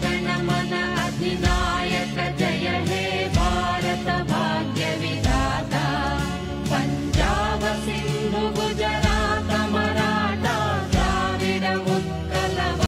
Sadana